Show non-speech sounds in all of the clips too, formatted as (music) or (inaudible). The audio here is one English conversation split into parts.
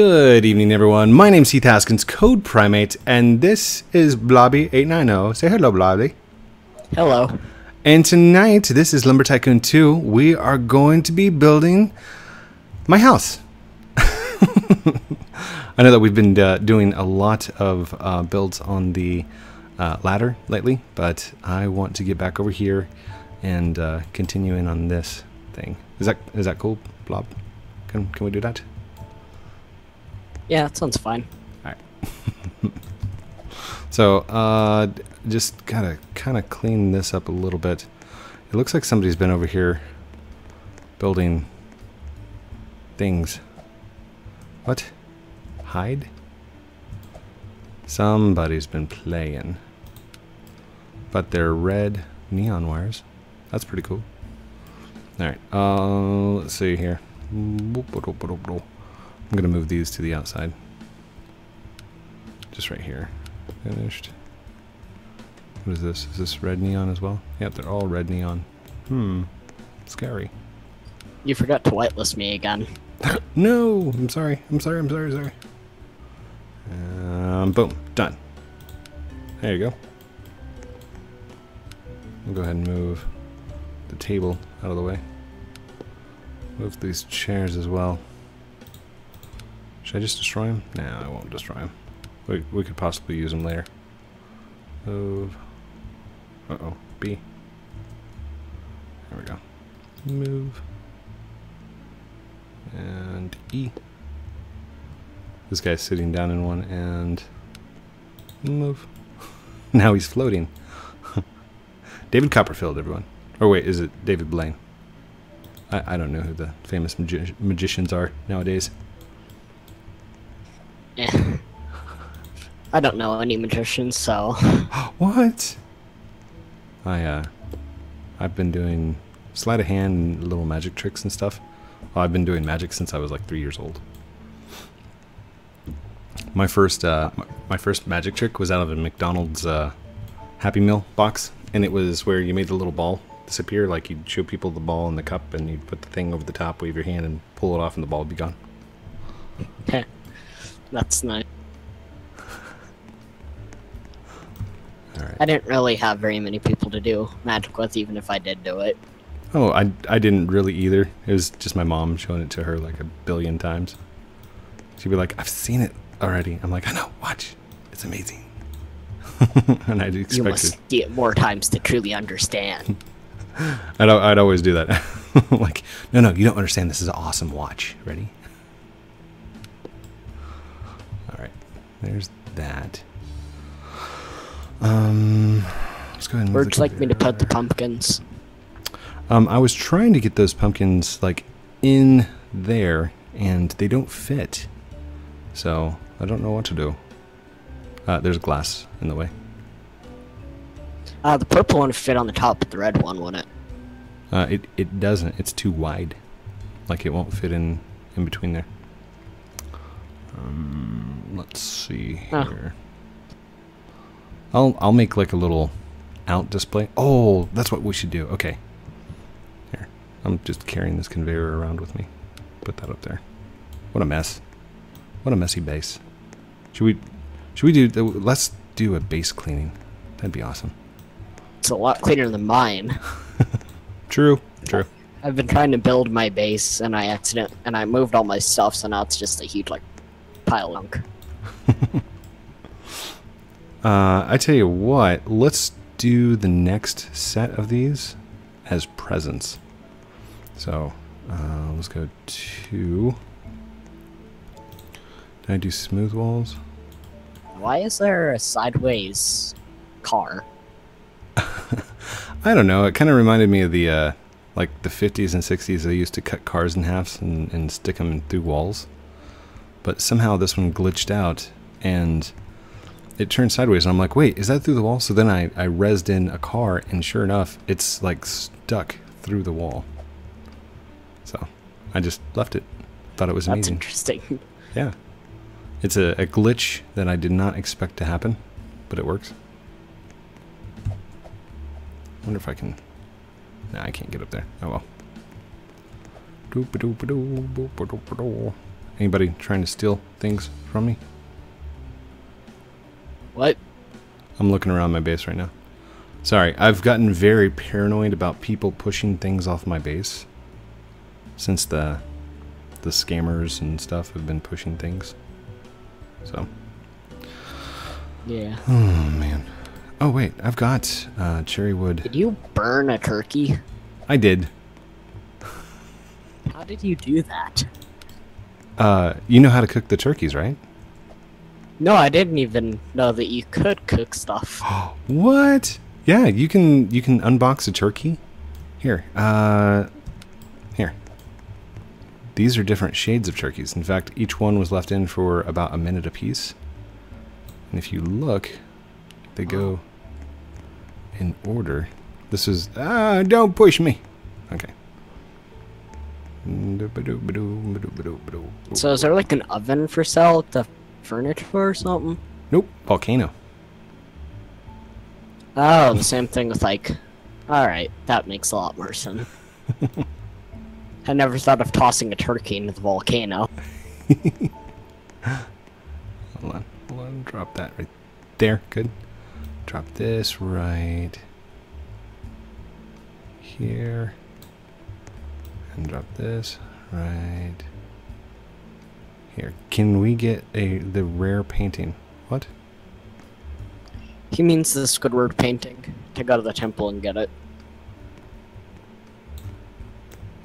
Good evening, everyone. My name's Heath Haskins, CodePrime8, and this is Bloby890. Say hello, Blobby. Hello. And tonight, this is Lumber Tycoon 2. We are going to be building my house. (laughs) I know that we've been uh, doing a lot of uh, builds on the uh, ladder lately, but I want to get back over here and uh, continue in on this thing. Is that is that cool, Blob? Can can we do that? Yeah, that sounds fine. All right. (laughs) so, uh, just gotta kind of clean this up a little bit. It looks like somebody's been over here building things. What? Hide? Somebody's been playing. But they're red neon wires. That's pretty cool. Alright, uh, let's see here. I'm gonna move these to the outside. Just right here. Finished. What is this? Is this red neon as well? Yep, they're all red neon. Hmm. Scary. You forgot to whitelist me again. (laughs) No! I'm sorry. I'm sorry. I'm sorry. Sorry. Um, boom. Done. There you go. We'll go ahead and move the table out of the way. Move these chairs as well. Should I just destroy him? No, I won't destroy him. We, we could possibly use him later. Move. Uh-oh. B. There we go. Move. And E. This guy's sitting down in one and move. (laughs) now he's floating. (laughs) David Copperfield, everyone. Or wait, is it David Blaine? I, I don't know who the famous magi- magicians are nowadays. I don't know any magicians, so (gasps) What? I uh, I've been doing sleight of hand and little magic tricks and stuff. Oh, I've been doing magic since I was like three years old. My first uh, my first magic trick was out of a McDonald's uh, Happy Meal box, and it was where you made the little ball disappear. Like you'd show people the ball in the cup, and you'd put the thing over the top, wave your hand, and pull it off, and the ball would be gone. heh. (laughs) that's nice. I didn't really have very many people to do magic with, even if I did do it. Oh, I, I didn't really either. It was just my mom showing it to her like a billion times. She'd be like, I've seen it already. I'm like, I know, watch. It's amazing. (laughs) and I'd expect You must it. see it more times to truly understand. (laughs) I'd, I'd always do that. (laughs) like, no, no, you don't understand. This is an awesome. Watch. Ready? All right. There's that. Um, let's go ahead and Where'd you like me to put the pumpkins? Um, I was trying to get those pumpkins like in there, and they don't fit. So I don't know what to do. Uh, there's glass in the way. Uh, the purple one would fit on the top, but the red one wouldn't. Uh, it it doesn't. It's too wide. Like it won't fit in in between there. Um, let's see Oh. I'll I'll make like a little out display. Oh, that's what we should do. Okay. Here, I'm just carrying this conveyor around with me. Put that up there. What a mess. What a messy base. Should we should we do? Let's do a base cleaning. That'd be awesome. It's a lot cleaner than mine. (laughs) True. True. I've been trying to build my base, and I accident and I moved all my stuff, so now it's just a huge like pile of junk. (laughs) Uh, I tell you what, let's do the next set of these as presents. So, uh, let's go to. Did I do smooth walls? Why is there a sideways car? (laughs) I don't know. It kind of reminded me of the, uh, like the 50s and 60s. They used to cut cars in halves and, and stick them through walls. But somehow this one glitched out and it turned sideways. And I'm like, wait, is that through the wall? So then I, I rezzed in a car and sure enough, it's like stuck through the wall. So I just left it. Thought it was That's amazing. interesting. (laughs) Yeah. It's a, a glitch that I did not expect to happen, but it works. wonder if I can. Nah, I can't get up there. Oh well. Anybody trying to steal things from me? What? I'm looking around my base right now. Sorry, I've gotten very paranoid about people pushing things off my base since the the scammers and stuff have been pushing things. So, Yeah. (sighs) oh man. Oh wait, I've got uh, cherry wood. Did you burn a turkey? I did. How did you do that? Uh, you know how to cook the turkeys, right? No, I didn't even know that you could cook stuff. (gasps) What? Yeah, you can you can unbox a turkey. Here, uh, here. These are different shades of turkeys. In fact, each one was left in for about a minute apiece. And if you look, they go in order. This is ah, don't push me. Okay. So is there like an oven for sale the furniture or something? Nope, volcano. Oh, the same thing with like. Alright, that makes a lot more sense. (laughs) I never thought of tossing a turkey into the volcano. (laughs) Hold on, hold on, drop that right there. Good. Drop this right here. And drop this right here. Can we get a the rare painting? What? He means the Squidward painting. To go to the temple and get it.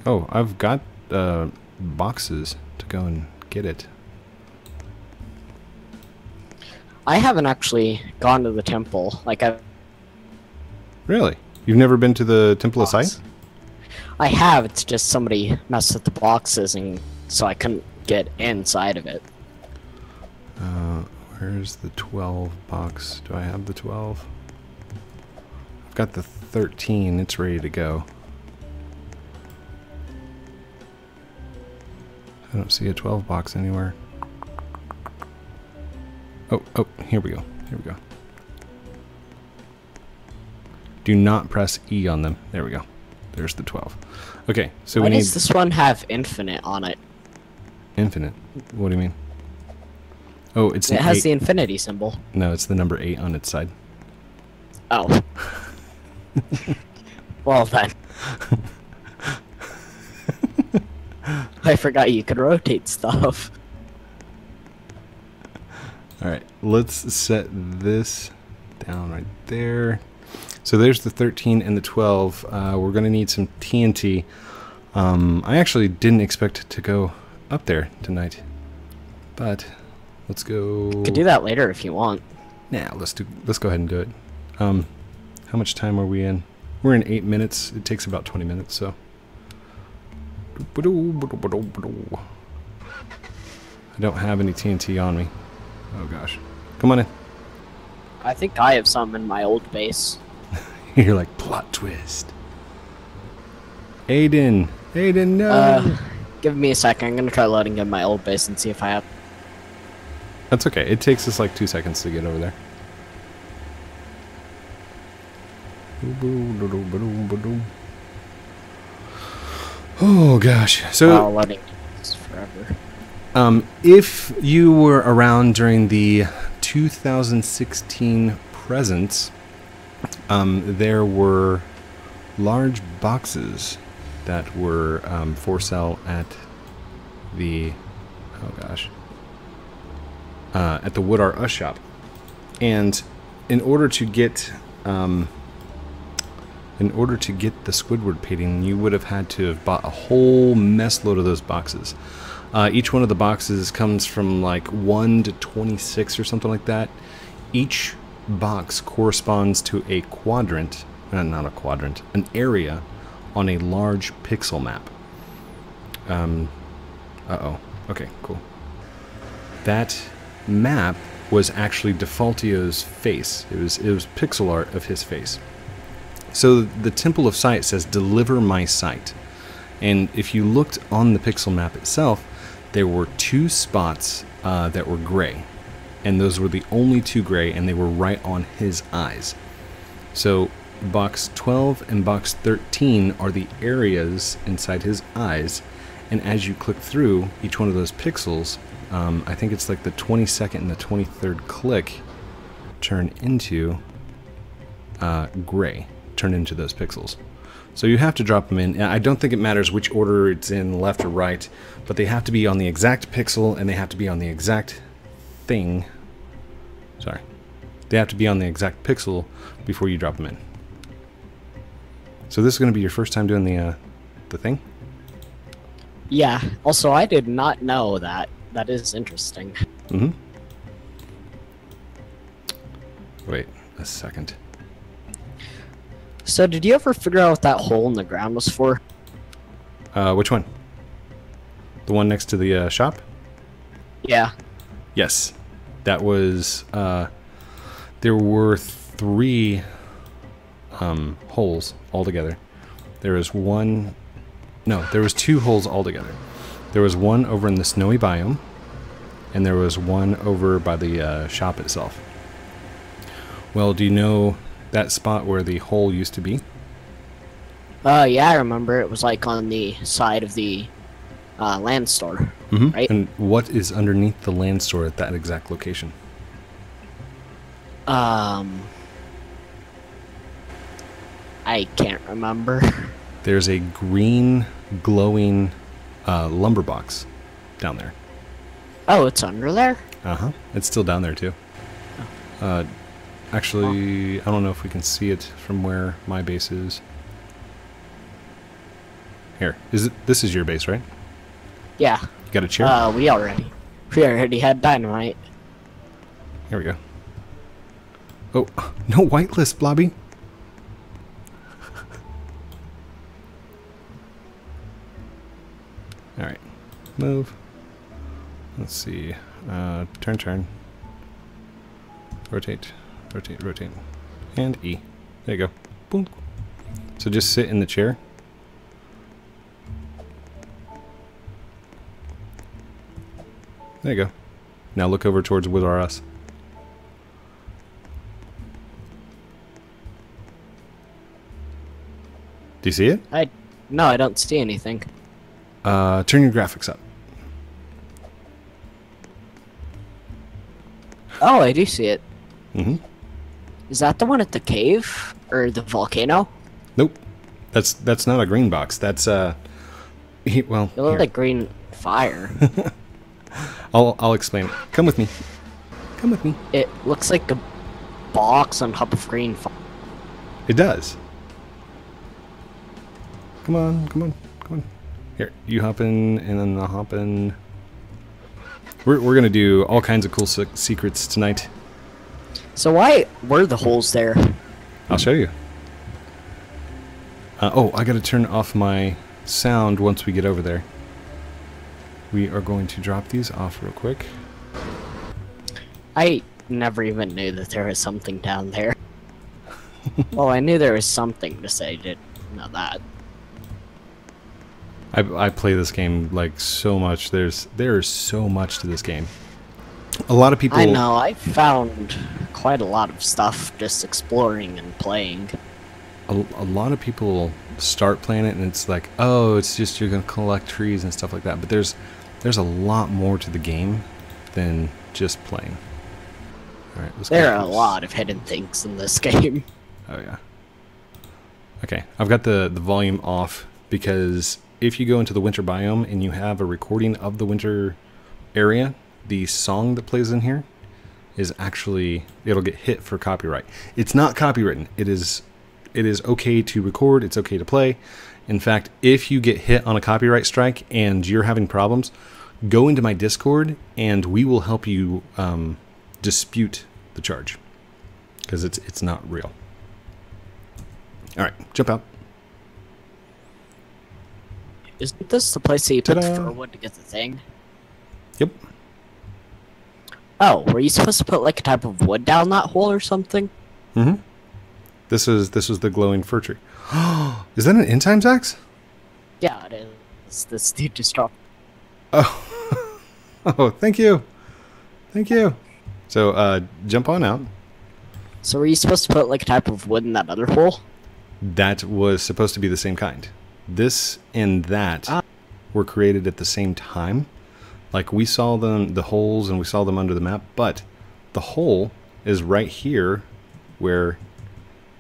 Oh, I've got uh, boxes to go and get it. I haven't actually gone to the temple. Like I've Really? You've never been to the Temple of Sight? I have, it's just somebody messed with the boxes and so I couldn't get inside of it. Uh, where's the 12 box? Do I have the 12? I've got the 13. It's ready to go. I don't see a 12 box anywhere. Oh, oh, here we go. Here we go. Do not press E on them. There we go. There's the 12. Okay, so Why we need does this one have infinite on it? Infinite. What do you mean? Oh, it's It has eight. the infinity symbol. No, it's the number 8 on its side. Oh. well then. (laughs) I forgot you could rotate stuff. All right, let's set this down right there. So there's the 13 and the 12. Uh, we're going to need some TNT. Um, I actually didn't expect to go up there tonight, but let's go. Could do that later if you want. Nah, let's do. Let's go ahead and do it. Um, how much time are we in? We're in eight minutes. It takes about 20 minutes, so. I don't have any TNT on me. Oh gosh. Come on in. I think I have some in my old base. (laughs) You're like plot twist. Aiden, Aiden, no. Uh, give me a second. I'm gonna try loading in my old base and see if I have. That's okay. It takes us like two seconds to get over there. Oh gosh. So Wow, loading forever. Um, if you were around during the 2016 presents, um, there were large boxes that were um, for sale at the oh gosh uh, at the Wood Us shop, and in order to get um, in order to get the Squidward painting, you would have had to have bought a whole mess load of those boxes. Uh, each one of the boxes comes from like 1 to 26 or something like that. Each box corresponds to a quadrant, uh, not a quadrant, an area on a large pixel map. Um, uh oh. Okay, cool. That map was actually Defaultio's face. It was it was pixel art of his face. So the Temple of Sight says deliver my sight. And if you looked on the pixel map itself, there were two spots uh, that were gray. And those were the only two gray, and they were right on his eyes. So box 12 and box 13 are the areas inside his eyes, And as you click through each one of those pixels, um, I think it's like the 22nd and the 23rd click turn into uh, gray, turn into those pixels. So you have to drop them in. I don't think it matters which order it's in, left or right, but they have to be on the exact pixel and they have to be on the exact thing. Sorry. They have to be on the exact pixel before you drop them in. So this is going to be your first time doing the uh, the thing? Yeah. Also, I did not know that. That is interesting. Mm-hmm. Wait a second. So, did you ever figure out what that hole in the ground was for? Uh, which one? The one next to the uh, shop? Yeah. Yes. That was, uh, there were three um, holes altogether. There was one, no, there was two holes altogether. There was one over in the snowy biome, and there was one over by the uh, shop itself. Well, do you know that spot where the hole used to be? Uh, yeah, I remember. It was like on the side of the uh, land store. Mm-hmm. Right. And what is underneath the land store at that exact location? Um, I can't remember. There's a green glowing uh, lumber box down there. Oh, it's under there. Uh huh. It's still down there too. Uh, actually, I don't know if we can see it from where my base is. Here, is it? This is your base, right? Yeah. You got a chair? Uh, we already, we already had dynamite. Here we go. Oh, (laughs) no whitelist, Blobby. Move. Let's see. Uh, turn, turn. Rotate, rotate, rotate, and E. There you go. Boom. So just sit in the chair. There you go. Now look over towards Wood R Us. Do you see it? I, no, I don't see anything. Uh, turn your graphics up. Oh, I do see it. Mm-hmm. Is that the one at the cave or the volcano? Nope. That's that's not a green box. That's uh, well, It looked here. like green fire. (laughs) I'll I'll explain it. Come with me. Come with me. it looks like a box on top of green fire. It does. Come on, come on. Here, you hop in, and then I'll hop in. We're we're gonna do all kinds of cool se- secrets tonight. So why were the holes there? I'll show you. Uh, oh, I gotta turn off my sound once we get over there. We are going to drop these off real quick. I never even knew that there was something down there. (laughs) well, I knew there was something to say, didn't know that. I, I play this game like so much. There's there is so much to this game. A lot of people. I know, I found quite a lot of stuff just exploring and playing. A, a lot of people start playing it and it's like, oh, it's just you're gonna collect trees and stuff like that. But there's there's a lot more to the game than just playing. All right, There are a lot of hidden things in this (laughs) game. Oh yeah. Okay, I've got the the volume off because if you go into the winter biome and you have a recording of the winter area, the song that plays in here is actually it'll get hit for copyright. It's not copywritten. It is it is okay to record, it's okay to play. In fact, if you get hit on a copyright strike and you're having problems, go into my Discord and we will help you um, dispute the charge because it's it's not real. All right, jump out. Isn't this the place that you put the fir wood to get the thing? Yep. Oh, were you supposed to put like a type of wood down that hole or something? Mm-hmm. This is this is the glowing fir tree. (gasps) is that an end times axe? Yeah, it is. This dude just dropped. Oh, (laughs) oh, thank you, thank you. So uh, jump on out. So were you supposed to put like a type of wood in that other hole? That was supposed to be the same kind. This and that Ah. were created at the same time. Like we saw them, the holes, and we saw them under the map, but the hole is right here where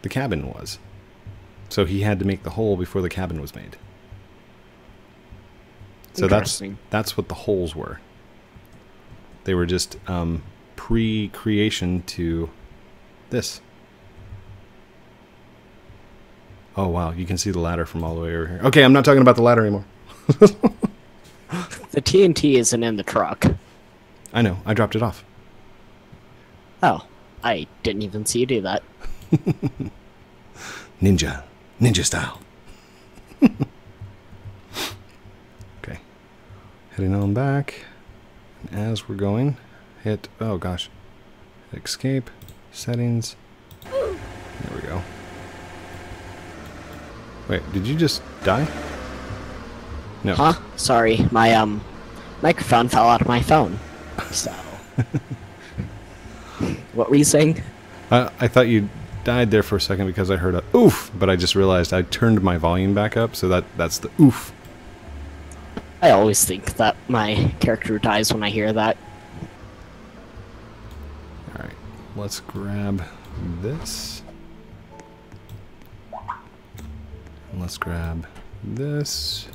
the cabin was. So he had to make the hole before the cabin was made. So that's that's what the holes were. They were just um, pre-creation to this. Oh wow, you can see the ladder from all the way over here. Okay, I'm not talking about the ladder anymore. (laughs) The TNT isn't in the truck. I know, I dropped it off. Oh, I didn't even see you do that. (laughs) Ninja, ninja style. (laughs) okay, heading on back. As we're going, hit. Oh gosh, escape, settings. There we go. Wait, did you just die? No. Huh? Sorry, my um microphone fell out of my phone. So. (laughs) what were you saying? I, I thought you died there for a second because I heard a oof, but I just realized I turned my volume back up, so that that's the oof. I always think that my character dies when I hear that. All right, let's grab this. Let's grab this.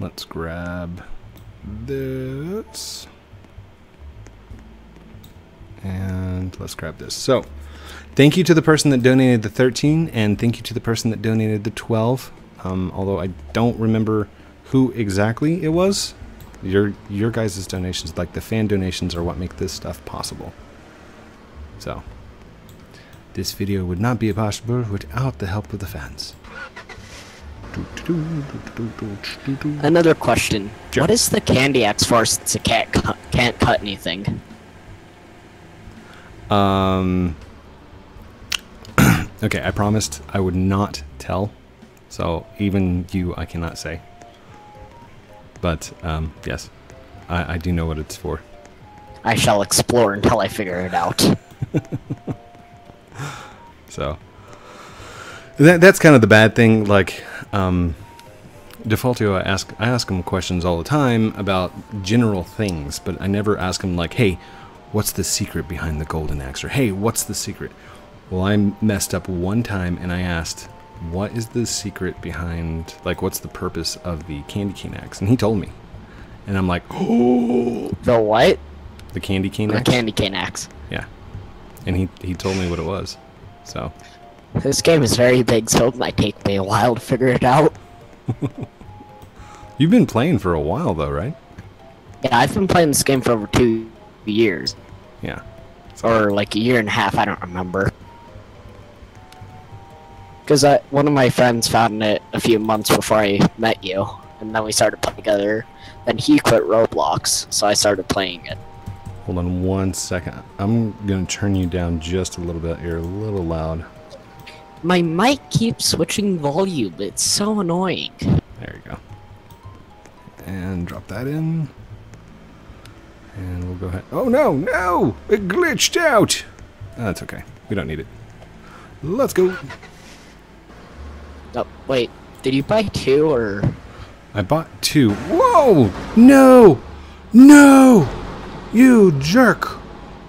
Let's grab this. And let's grab this. So, thank you to the person that donated the 13, and thank you to the person that donated the 12. Um, although I don't remember who exactly it was. Your your guys' donations, like the fan donations, are what make this stuff possible. So, this video would not be possible without the help of the fans. Another question. Sure. What is the candy axe for since it can't cut, can't cut anything? Um. (clears throat) okay, I promised I would not tell. So even you, I cannot say. But um, yes, I, I do know what it's for. I shall explore until I figure it out. (laughs) (laughs) So that that's kind of the bad thing. Like um, Defaultio, I ask I ask him questions all the time about general things, but I never ask him like, "Hey, what's the secret behind the golden axe?" or "Hey, what's the secret?" Well, I messed up one time, and I asked, "What is the secret behind like what's the purpose of the candy cane axe?" And he told me, and I'm like, "Oh, (gasps) the what? the candy cane The axe." candy cane axe. yeah, and he he told me what it was. So This game is very big, so it might take me a while to figure it out. (laughs) you've been playing for a while though, right? Yeah, I've been playing this game for over two years. Yeah. Or like a year and a half, I don't remember. Because one of my friends found it a few months before I met you, and then we started playing together. Then he quit Roblox, so I started playing it. Hold on one second. I'm gonna turn you down just a little bit. You're a little loud. My mic keeps switching volume, it's so annoying. There you go. And drop that in. And we'll go ahead. Oh no, no! It glitched out! Ah, oh, that's okay. We don't need it. Let's go. Oh, wait, did you buy two or. I bought two. Whoa! No! No! You jerk!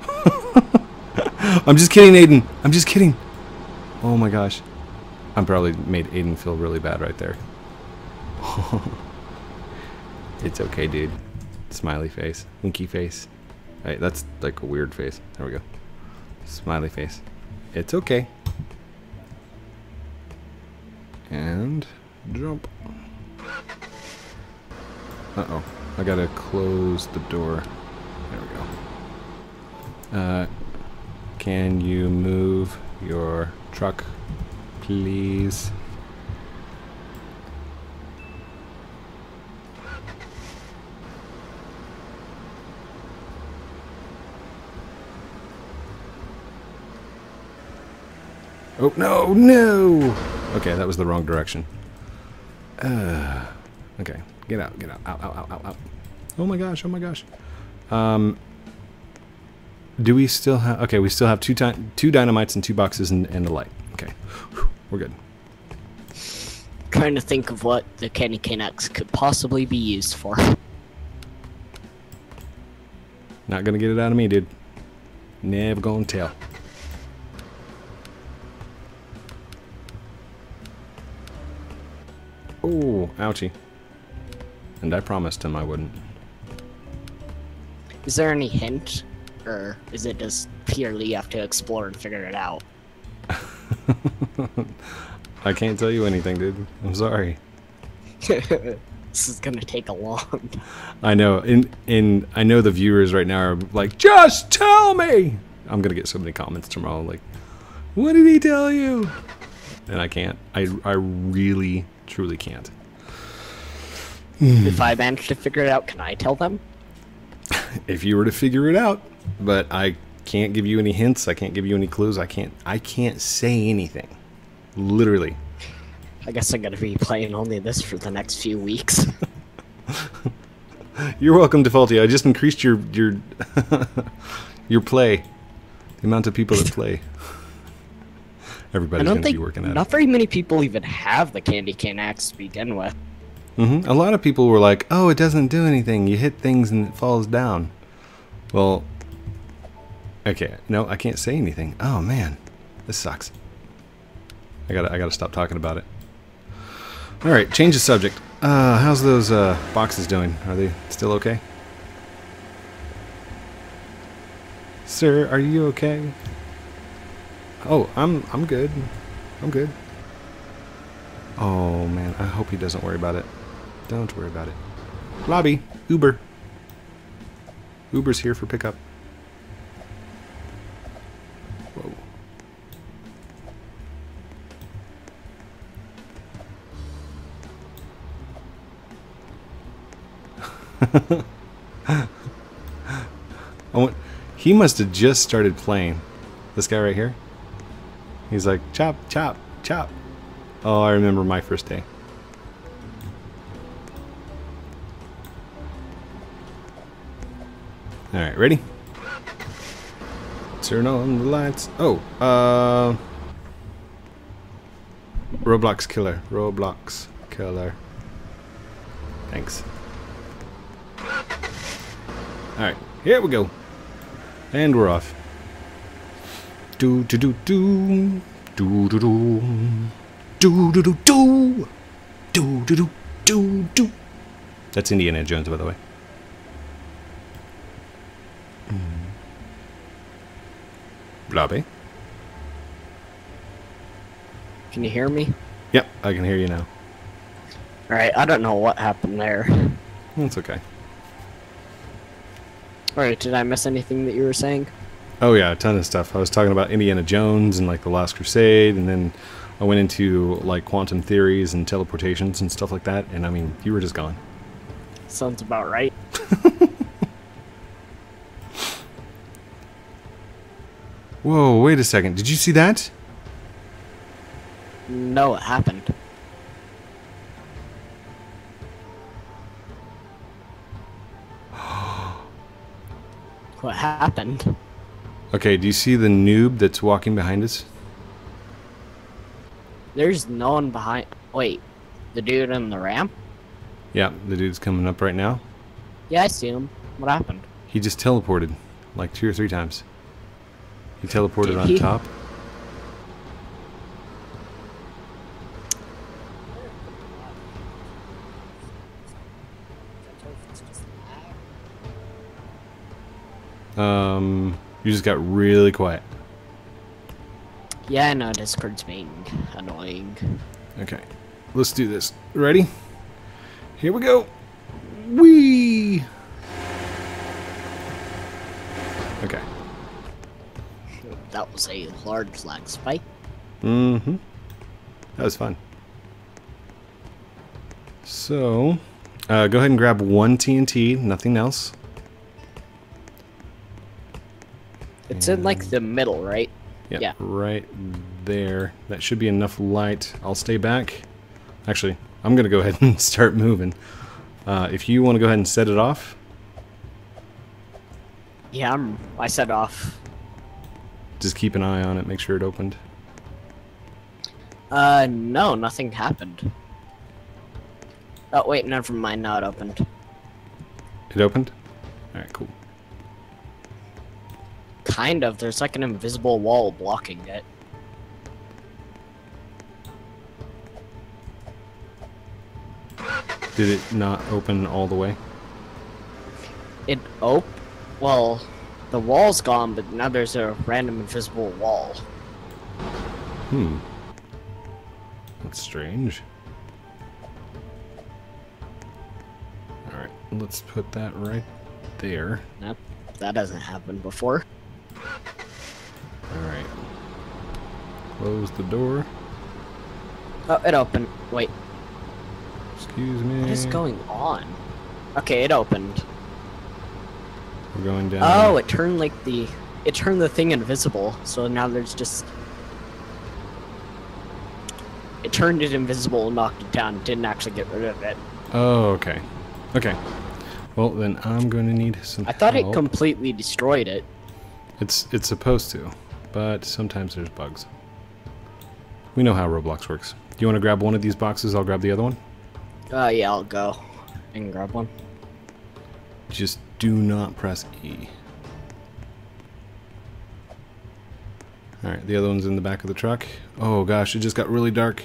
(laughs) I'm just kidding, Aiden. I'm just kidding. Oh my gosh. I probably made Aiden feel really bad right there. (laughs) it's okay, dude. Smiley face. Winky face. Right, that's like a weird face. There we go. Smiley face. It's okay. And jump. Uh oh. I gotta close the door. There we go. Uh, can you move your truck, please? Oh, no, no! Okay, that was the wrong direction. Uh, okay, get out, get out, out, out, out, out, out. Oh my gosh, oh my gosh. Um, do we still have, okay, we still have two, two dynamites and two boxes and, and a light. Okay, Whew, we're good. trying to think of what the Candy Cane Axe could possibly be used for. Not gonna get it out of me, dude. Never gonna tell. Oh, ouchie. And I promised him I wouldn't. Is there any hint? Or is it just purely you have to explore and figure it out? (laughs) I can't tell you anything, dude. I'm sorry. (laughs) this is gonna take a long. I know. and in I know the viewers right now are like, just tell me. I'm gonna get so many comments tomorrow like, what did he tell you? And I can't. I I really truly can't. if I manage to figure it out, can I tell them? If you were to figure it out, but I can't give you any hints. I can't give you any clues. I can't. I can't say anything. Literally. I guess I'm gonna be playing only this for the next few weeks. (laughs) You're welcome, Defaulty. I just increased your your (laughs) your play. The amount of people that (laughs) play. Everybody's gonna think be working at not it. very many people even have the Candy Cane Axe to begin with. Hmm A lot of people were like, "Oh, it doesn't do anything. You hit things and it falls down." Well, okay. No, I can't say anything. Oh man, this sucks. I gotta I gotta stop talking about it. All right, change the subject. Uh, how's those uh, boxes doing? Are they still okay? Sir, are you okay? Oh, I'm I'm good. I'm good. Oh man, I hope he doesn't worry about it. Don't worry about it. Blobby, Uber. Uber's here for pickup. Whoa. (laughs) Want, he must have just started playing. This guy right here. He's like, chop, chop, chop. Oh, I remember my first day. Alright, ready? Turn on the lights. Oh, uh. Roblox killer. Roblox killer. Thanks. Alright, here we go. And we're off. Do do do do. Do do do. Do do do do. Do do do do do. That's Indiana Jones, by the way. Blobby. Can you hear me? Yep, I can hear you now. Alright, I don't know what happened there. That's okay. Alright, did I miss anything that you were saying? Oh yeah, a ton of stuff. I was talking about Indiana Jones and like the Last Crusade, and then I went into like quantum theories and teleportations and stuff like that. And I mean, you were just gone. Sounds about right. (laughs) Whoa, wait a second. Did you see that? No, it happened. (gasps) what happened? Okay, do you see the noob that's walking behind us? There's no one behind. Wait, the dude on the ramp? Yeah, the dude's coming up right now. Yeah, I see him. What happened? He just teleported like two or three times. He teleported Did on he? top. Um, you just got really quiet. Yeah, no, Discord's being annoying. Okay, let's do this. Ready? Here we go. Wee. Okay. That was a large lag spike. Mm-hmm. That was fun. So, uh, go ahead and grab one TNT, nothing else. It's in like the middle, right? Yep, Yeah. right there. That should be enough light. I'll stay back. Actually, I'm going to go ahead and (laughs) start moving. Uh, if you want to go ahead and set it off, Yeah, I'm, I set off. Just keep an eye on it. Make sure it opened. Uh, no, nothing happened. Oh wait, never mind. Now it opened. It opened? Alright, cool. Kind of. There's like an invisible wall blocking it. Did it not open all the way? It op. Well, the wall's gone, but now there's a random invisible wall. Hmm. That's strange. Alright, let's put that right there. That that hasn't happened before. Alright. Close the door. Oh, it opened. Wait, Excuse me. what is going on? Okay, it opened. We're going down. Oh, it turned like the it turned the thing invisible. So now there's just it turned it invisible and knocked it down. Didn't actually get rid of it. Oh, okay. Okay. Well, then I'm going to need some I thought it completely destroyed it. It's it's supposed to, but sometimes there's bugs. We know how Roblox works. Do you want to grab one of these boxes? I'll grab the other one. Uh, yeah, I'll go and grab one. Just do not press E. Alright, the other one's in the back of the truck. Oh gosh, it just got really dark.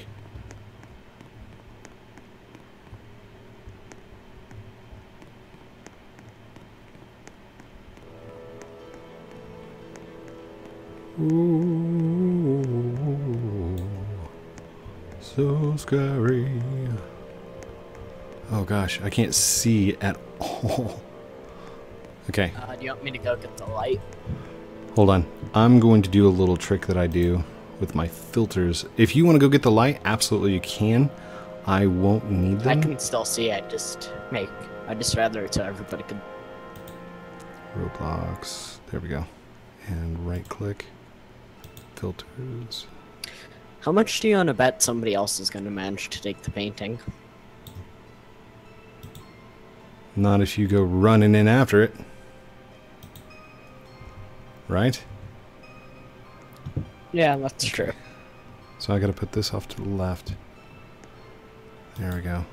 Ooh, so scary. Oh gosh, I can't see at (laughs) all. Okay, Uh, do you want me to go get the light? hold on. I'm going to do a little trick that I do with my filters. If you want to go get the light, absolutely you can. I won't need that. I can still see. I just make. I just rather it so everybody can. Roblox. There we go. And right click. Filters. How much do you want to bet somebody else is going to manage to take the painting? Not if you go running in after it. Right? Yeah, that's true. So I gotta put this off to the left. There we go.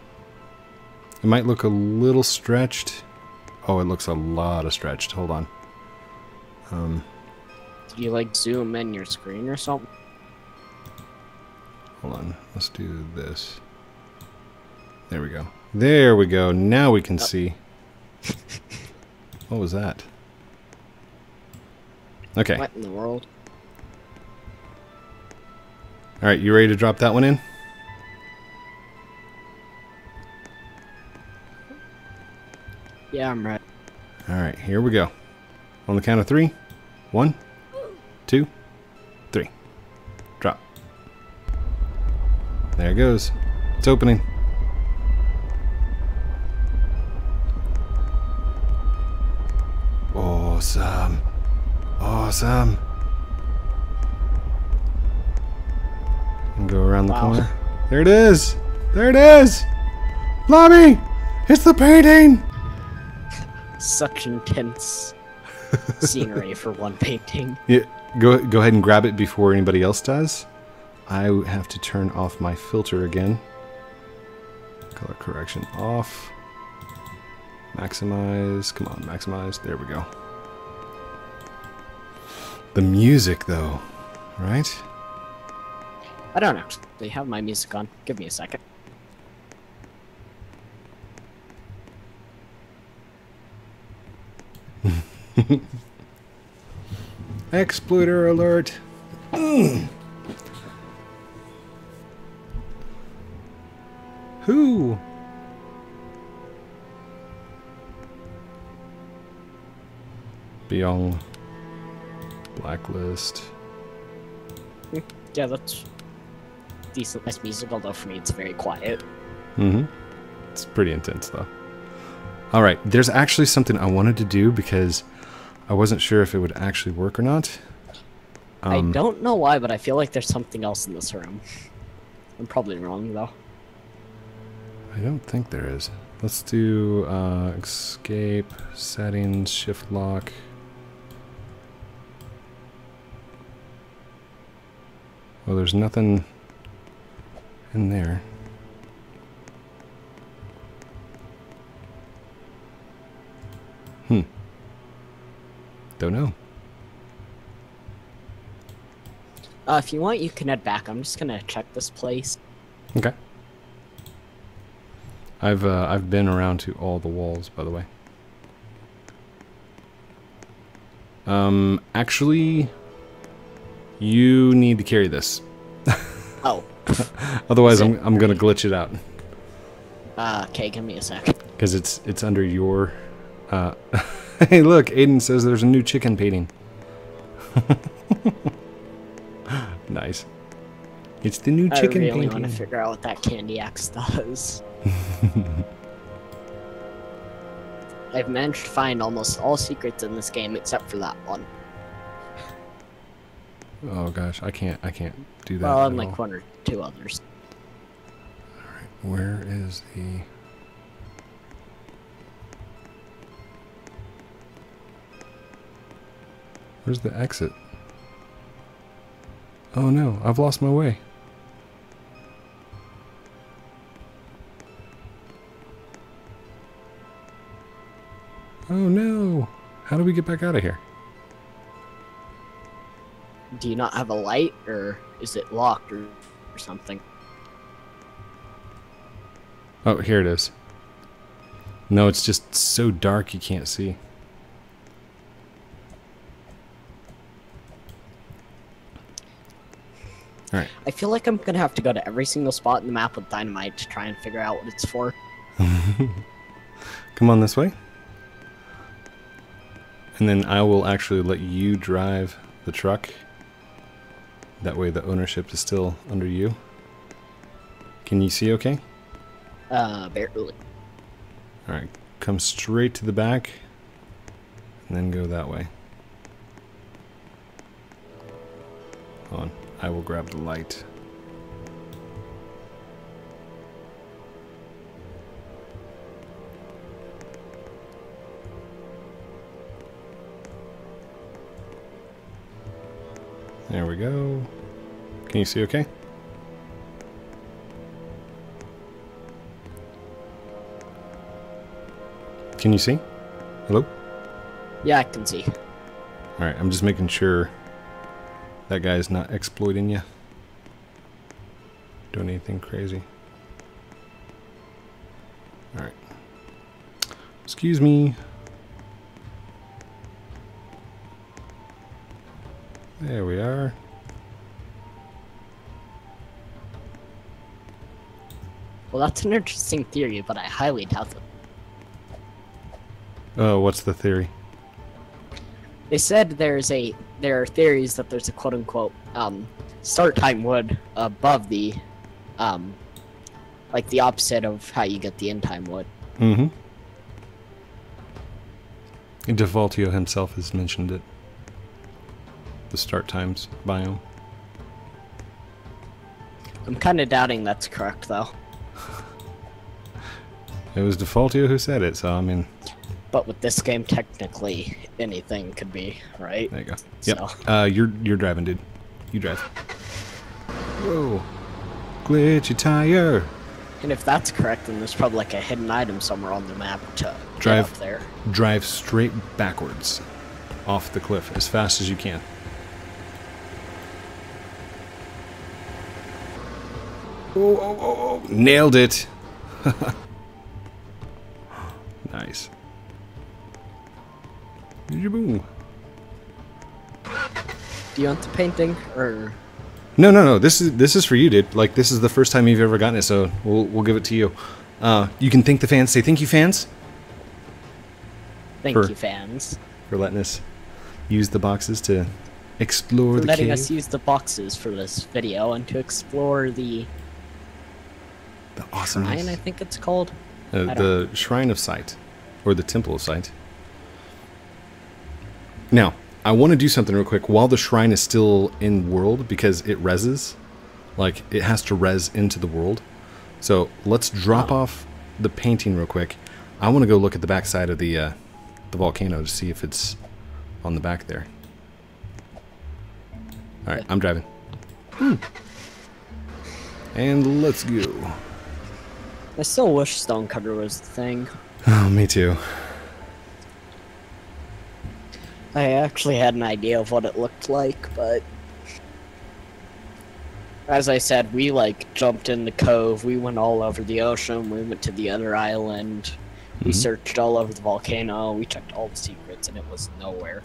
It might look a little stretched. Oh, it looks a lot of stretched. Hold on. Um, Did you like zoom in your screen or something? hold on. Let's do this. There we go. There we go. Now we can see. What was that? Okay. What in the world? All right. You ready to drop that one in? Yeah, I'm ready. All right. Here we go. On the count of three. One, two, three. Drop. There it goes. It's opening. Awesome. And go around the Wow. corner. There it is. There it is. Blobby. It's the painting. Such intense (laughs) scenery for one painting. Yeah, go go ahead and grab it before anybody else does. I have to turn off my filter again. Color correction off. Maximize. Come on, maximize. There we go. The music, though, right? I don't actually have my music on. Give me a second. (laughs) Exploiter alert. Mm. Who? Beyond Blacklist. (laughs) Yeah, that's decent, nice music. Although for me, it's very quiet. Mm-hmm. It's pretty intense, though. All right, there's actually something I wanted to do because I wasn't sure if it would actually work or not. I Um, don't know why, but I feel like there's something else in this room. I'm probably wrong though. I don't think there is. Let's do uh, escape, settings, shift lock. Well, there's nothing in there. Hmm. Don't know. Uh, if you want, you can head back. I'm just gonna check this place. Okay. I've uh, I've been around to all the walls, by the way. Um, actually, you need to carry this. (laughs) Oh, (laughs) Otherwise, I'm I'm gonna glitch it out uh, okay, give me a sec. because it's it's under your. Uh, (laughs) hey, look, Aiden says there's a new chicken painting. nice. It's the new I chicken really painting. want to figure out what that candy axe does. I've managed to find almost all secrets in this game except for that one. Oh gosh, I can't I can't do that. Well, and like all. one or two others. Alright, where is the? Where's the exit? Oh no, I've lost my way. Oh no! How do we get back out of here? Do you not have a light, or is it locked, or, or something? Oh, here it is. No, it's just so dark you can't see. Alright. I feel like I'm gonna have to go to every single spot in the map with dynamite to try and figure out what it's for. (laughs) Come on this way. And then I will actually let you drive the truck. That way the ownership is still under you. Can you see okay? Uh, barely. Alright, come straight to the back. And then go that way. Hold on, I will grab the light. There we go. Can you see okay? Can you see? Hello? Yeah, I can see. Alright, I'm just making sure that guy's not exploiting you. Doing anything crazy. Alright. Excuse me. There we are. Well, that's an interesting theory, but I highly doubt it. Oh, what's the theory? They said there's a there are theories that there's a quote unquote um start time wood above the um like the opposite of how you get the end time wood. Mm-hmm. Defaultio himself has mentioned it. The start times biome. I'm kind of doubting that's correct though. It was Defaultio who said it, so I mean, But with this game, technically anything could be right. there you go. Yep. So- Uh, you're you're driving, dude. You drive. Whoa. Glitchy tire. And if that's correct, then there's probably like a hidden item somewhere on the map to Drive. get up there. Drive straight backwards off the cliff as fast as you can. Oh, oh, oh, oh. Nailed it. (laughs) nice. Do you want the painting or? No, no, no. This is this is for you, dude. Like this is the first time you've ever gotten it, so we'll we'll give it to you. Uh, you can thank the fans. Say thank you, fans, Thank For- you, fans, for letting us use the boxes to explore for the letting cave. us use the boxes for this video and to explore the the awesomeness. shrine. I think it's called. Uh, the Shrine of Sight, or the Temple of Sight. Now, I want to do something real quick while the shrine is still in world because it reses. Like, it has to res into the world. So, let's drop Oh. off the painting real quick. I want to go look at the backside of the, uh, the volcano to see if it's on the back there. Alright, I'm driving. Hmm. And let's go. I still wish Stone Stonecutter was the thing. Oh, me too. I actually had an idea of what it looked like, but as I said, we like jumped in the cove. We went all over the ocean. We went to the other island. We Mhm. searched all over the volcano. We checked all the secrets, and it was nowhere.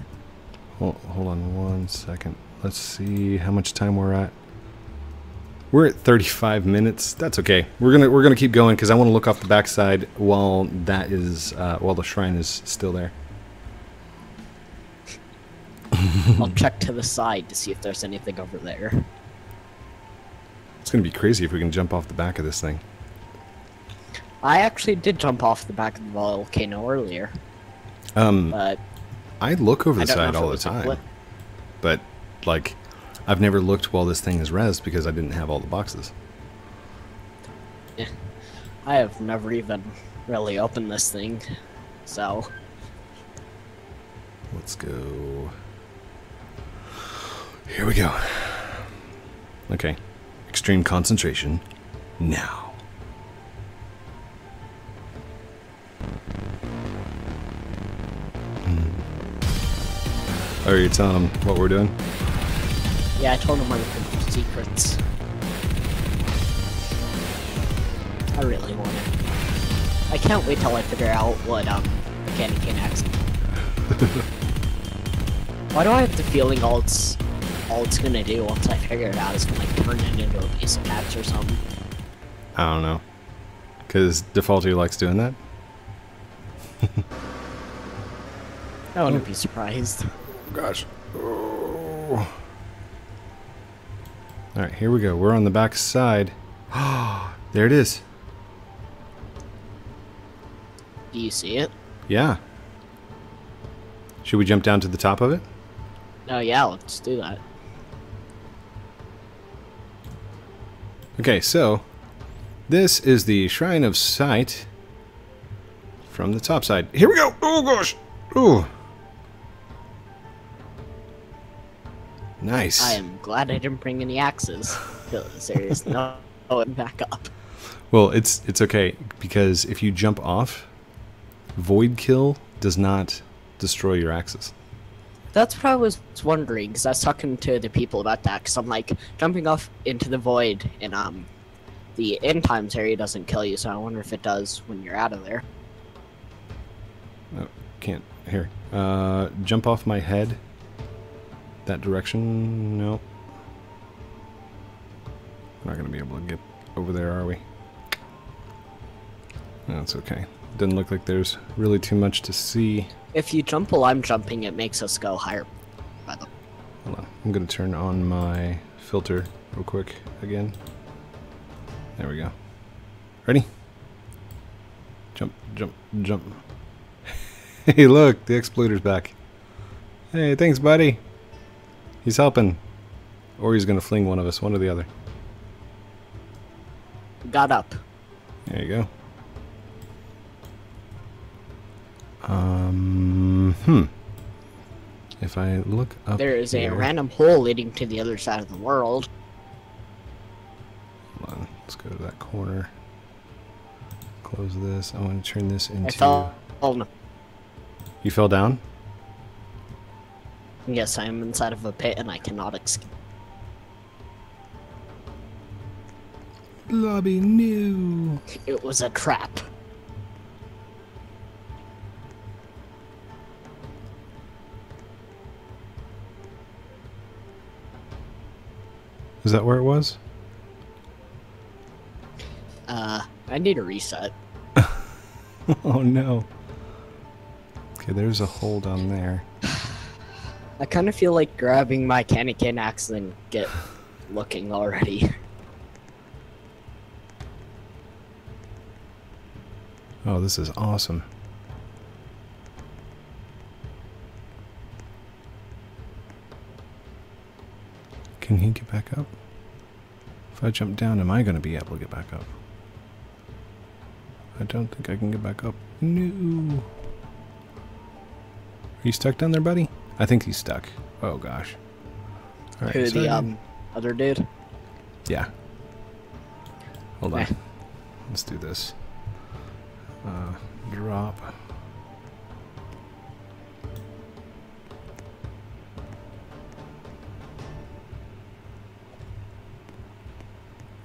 Hold, hold on one second. Let's see how much time we're at. We're at 35 minutes. That's okay. We're gonna we're gonna keep going because I want to look off the backside while that is uh, while the shrine is still there. (laughs) I'll check to the side to see if there's anything over there. It's gonna be crazy if we can jump off the back of this thing. I actually did jump off the back of the volcano earlier, Um, but I look over the side all the time, but like I've never looked while this thing is res because I didn't have all the boxes. I have never even really opened this thing, so Let's go. Here we go. Okay. Extreme concentration. Now. Hmm. Oh, you're telling them what we're doing? Yeah, I told him I'm looking for secrets. I really want it. I can't wait till I figure out what um the candy cane axe. (laughs) Why do I have the feeling all it's all it's gonna do once I figure it out is gonna like turn it into a piece of axe or something? I don't know. Because Defaultio likes doing that. I wouldn't (laughs) be surprised. Gosh. Oh. Alright, here we go. We're on the back side. (gasps) there it is. Do you see it? Yeah. Should we jump down to the top of it? Oh yeah, let's do that. Okay, so this is the Shrine of Sight from the top side. Here we go. Oh gosh. Ooh. Nice. I am glad I didn't bring any axes. Because there is no (laughs) going back up. Well, it's it's okay because if you jump off, Void Kill does not destroy your axes. That's what I was wondering, because I was talking to the people about that, because I'm like, jumping off into the void and um, the end times area doesn't kill you, so I wonder if it does when you're out of there. Oh, can't. Here. Uh, jump off my head. That direction? No. We're not going to be able to get over there, are we? That's okay. Doesn't look like there's really too much to see. If you jump while I'm jumping, it makes us go higher. By the Hold on. I'm going to turn on my filter real quick again. There we go. Ready? Jump, jump, jump. (laughs) hey, look, the exploiter's back. Hey, thanks, buddy. He's helping. Or he's going to fling one of us, one or the other. Got up. There you go. Um, hmm. If I look up There is a random hole leading to the other side of the world. Hold on. Let's go to that corner. Close this. I want to turn this I into. fell. Oh no. You fell down? Yes, I am inside of a pit and I cannot escape. Lobby new. It was a trap. Is that where it was? Uh, I need a reset. (laughs) oh no. Okay, there's a hole down there. I kind of feel like grabbing my candy cane axe and get looking already. (laughs) Oh, this is awesome. Can he get back up? If I jump down, am I going to be able to get back up? I don't think I can get back up. No. Are you stuck down there, buddy? I think he's stuck. Oh gosh. All right, Who the um, other dude? Yeah. Hold on. Eh. Let's do this. Uh, drop.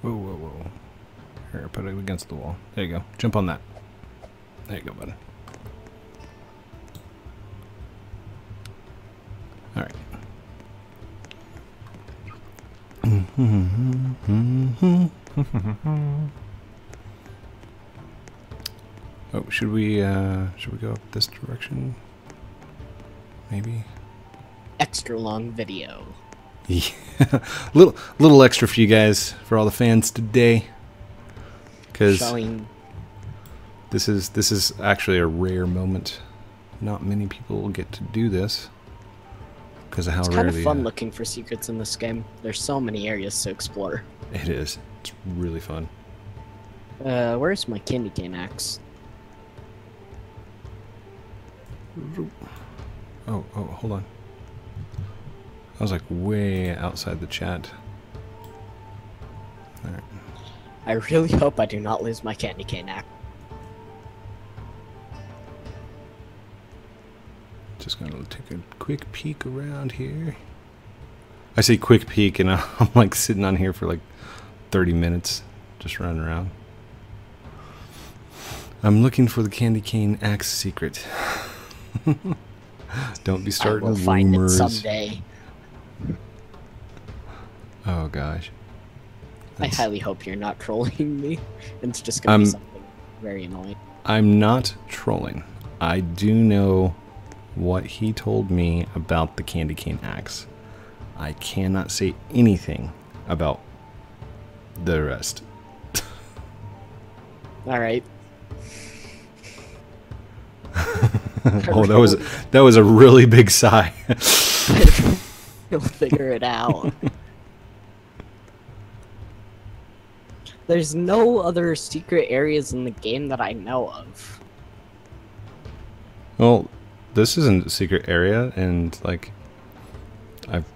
Whoa, whoa, whoa. Here, put it against the wall. There you go. Jump on that. There you go, buddy. (laughs) oh, should we uh should we go up this direction? Maybe. Extra long video. Yeah, (laughs) little little extra for you guys for all the fans today, because this is this is actually a rare moment. Not many people will get to do this because of how it's kind of fun uh, looking for secrets in this game. There's so many areas to explore. it is. It's really fun. Uh, where's my candy cane axe? Oh, oh, hold on. I was like way outside the chat. Alright. I really (laughs) hope I do not lose my candy cane axe. Take a quick peek around here. I say quick peek, and (laughs) I'm like sitting on here for like 30 minutes, just running around. I'm looking for the candy cane axe secret. (laughs) Don't be starting I will find it someday. Oh gosh. I highly hope you're not trolling me. (laughs) It's just gonna Um, be something very annoying. I'm not trolling. I do know what he told me about the candy cane axe. I cannot say anything about the rest. (laughs) All right. (laughs) oh, that was that was a really big sigh. (laughs) You'll figure it out. There's no other secret areas in the game that I know of. well, this isn't a secret area, and like, I've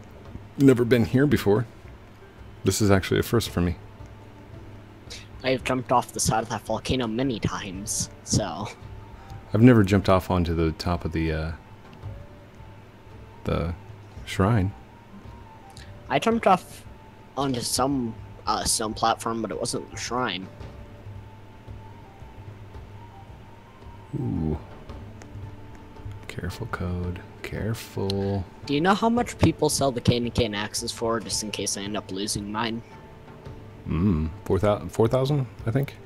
never been here before. This is actually a first for me. I have jumped off the side of that volcano many times, so I've never jumped off onto the top of the uh, the shrine. I jumped off onto some uh, stone platform, but it wasn't the shrine. Ooh. Careful code. Careful. Do you know how much people sell the candy cane axes for, just in case I end up losing mine? Mmm. 4,000, 4,000, I think.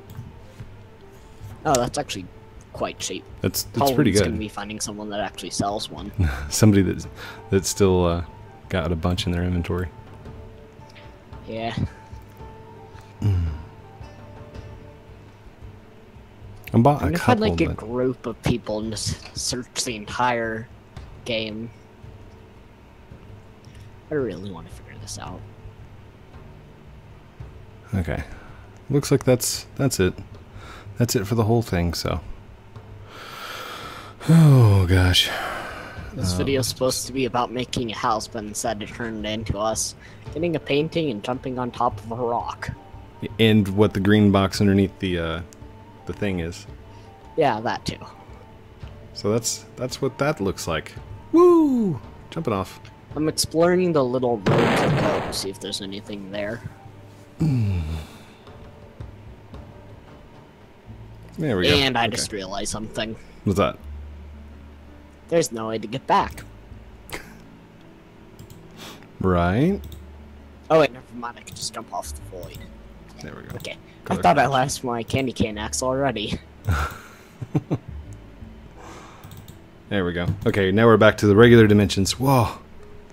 Oh, that's actually quite cheap. That's that's pretty Paul's gonna be finding someone that actually sells one. (laughs) Somebody that's that's still uh, got a bunch in their inventory. yeah. (laughs) I bought I a I had couple, like a group of people and just search the entire game. I really want to figure this out. okay. Looks like that's that's it. That's it for the whole thing. So. Oh gosh. This Uh, video is supposed to be about making a house, but instead it turned into us getting a painting and jumping on top of a rock. And what the green box underneath the uh, the thing is. Yeah, that too. So that's that's what that looks like. Woo! Jumping off. I'm exploring the little road to go, see if there's anything there. Hmm. There we go. And I Okay. just realized something. What's that? There's no way to get back. Right. Oh wait, never mind. I can just jump off the void. There we go. Okay. I thought I lost my candy cane axe already. (laughs) There we go. Okay, now we're back to the regular dimensions. Whoa.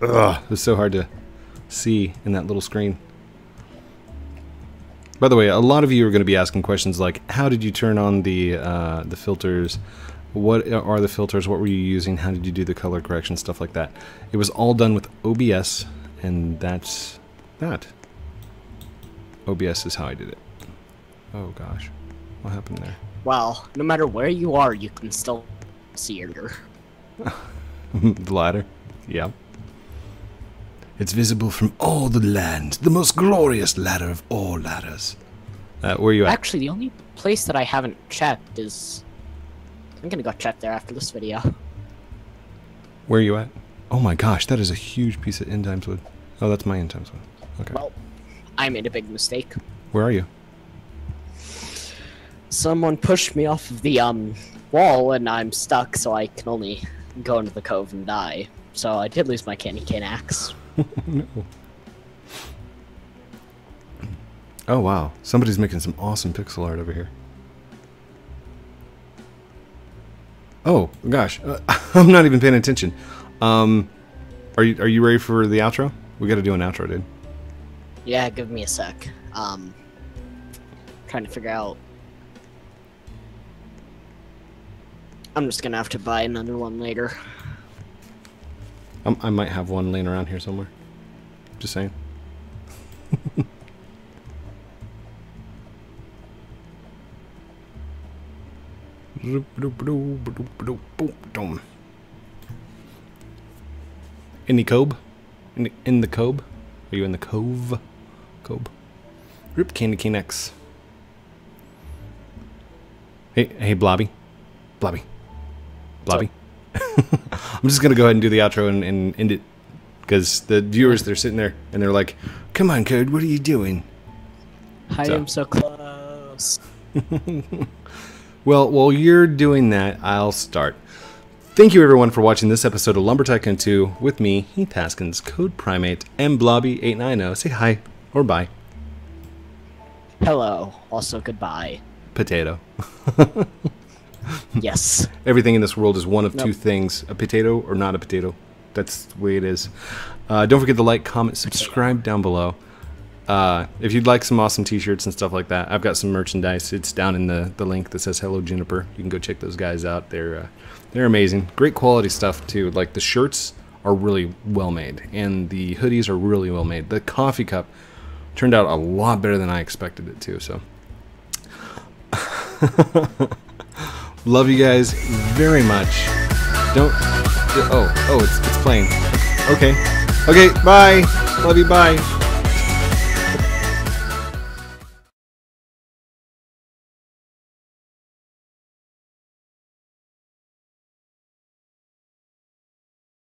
Ugh, was so hard to see in that little screen. By the way, a lot of you are going to be asking questions like, how did you turn on the uh, the filters? What are the filters? What were you using? How did you do the color correction? Stuff like that. It was all done with OBS, and that's that. OBS is how I did it. Oh gosh, what happened there? Well, no matter where you are, you can still see your. (laughs) the ladder. Yeah. It's visible from all the land, the most glorious ladder of all ladders. Uh, where you at? Actually, the only place that I haven't checked is. I'm gonna go check there after this video. Where are you at? Oh my gosh, that is a huge piece of end times wood. Oh, that's my end times wood. Okay. Well, I made a big mistake. Where are you? Someone pushed me off of the um wall, and I'm stuck, so I can only go into the cove and die. So I did lose my candy cane axe. (laughs) no. Oh wow, somebody's making some awesome pixel art over here. Oh gosh, uh, (laughs) I'm not even paying attention. Um, are you are you ready for the outro? We got to do an outro, dude. Yeah, give me a sec. Um, trying to figure out. I'm just gonna have to buy another one later. Um, I might have one laying around here somewhere. Just saying. In the cove? In the, in the cove? Are you in the cove? Cove. Rip Candy Cane Axe. Hey, hey, Blobby. Blobby. Blobby. (laughs) I'm just gonna go ahead and do the outro and, and end it because the viewers they're sitting there and they're like, "Come on, Code, what are you doing?" I So- am so close. (laughs) Well, while you're doing that, I'll start. Thank you everyone for watching this episode of Lumber Tycoon 2 with me, Heath Haskins, CodePrime8, and Bloby890. Say hi or bye. Hello. Also, goodbye. Potato. (laughs) yes. Everything in this world is one of two things a potato or not a potato. That's the way it is. Uh, don't forget to like, comment, subscribe down below. Uh, if you'd like some awesome t-shirts and stuff like that, I've got some merchandise. It's down in the, the link that says Hello Juniper. You can go check those guys out. They're uh, they're amazing. Great quality stuff too. Like the shirts are really well made and the hoodies are really well made. The coffee cup turned out a lot better than I expected it to. So (laughs) love you guys very much. Don't oh oh it's it's playing. Okay. Okay, bye. Love you, bye.